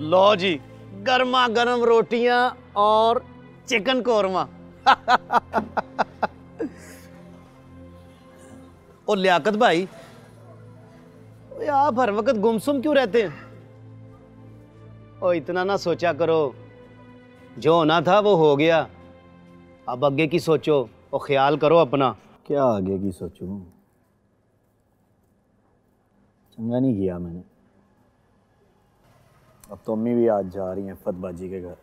लो जी, गर्मा गर्म रोटियाँ और चिकन कौरमा। ओ लियाकत भाई, आप हर वक्त गुमसुम क्यों रहते हैं? ओ इतना ना सोचा करो, जो होना था वो हो गया। अब आगे की सोचो और ख्याल करो अपना। क्या आगे की सोचूं? चंगा नहीं किया मैंने। अब तो अम्मी भी आज जा रही हैं फतबाजी के घर।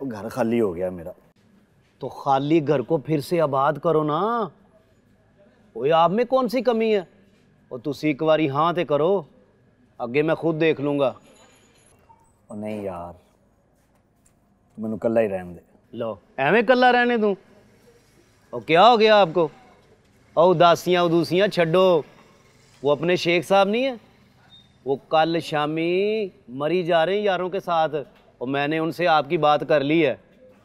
तो घर खाली हो गया मेरा। तो खाली घर को फिर से आबाद करो ना। वो आप में कौन सी कमी है? और तुम एक बार हाँ तो करो अगे मैं खुद देख लूँगा। नहीं यार मैं कला ही रहन दे। लो एवें कला रहने तू और क्या हो गया आपको? और उदासियाँ उदूसियाँ छो वो अपने शेख साहब नहीं है? वो कल शामी मरी जा रहे हैं यारों के साथ और मैंने उनसे आपकी बात कर ली है।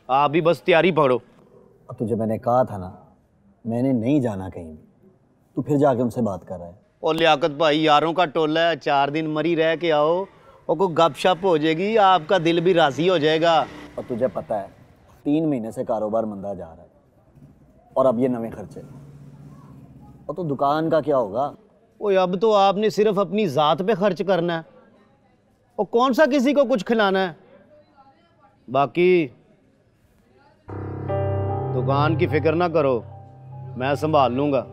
आप भी बस तैयारी और तुझे मैंने कहा था ना मैंने नहीं जाना कहीं भी तू फिर जाके उनसे बात कर रहा है। और लियाकत भाई यारों का टोला है चार दिन मरी रह के आओ और कोई गपशप हो जाएगी आपका दिल भी राज़ी हो जाएगा। और तुझे पता है तीन महीने से कारोबार मंदा जा रहा है और अब ये नवे खर्चे। और तो दुकान का क्या होगा? ओए, अब तो आपने सिर्फ़ अपनी ज़ात पे खर्च करना है। और कौन सा किसी को कुछ खिलाना है? बाकी, दुकान की फ़िक्र ना करो, मैं संभाल लूँगा।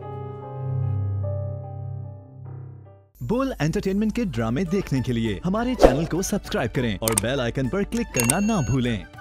बोल एंटरटेनमेंट के ड्रामे देखने के लिए हमारे चैनल को सब्सक्राइब करें और बेल आइकन पर क्लिक करना ना भूलें।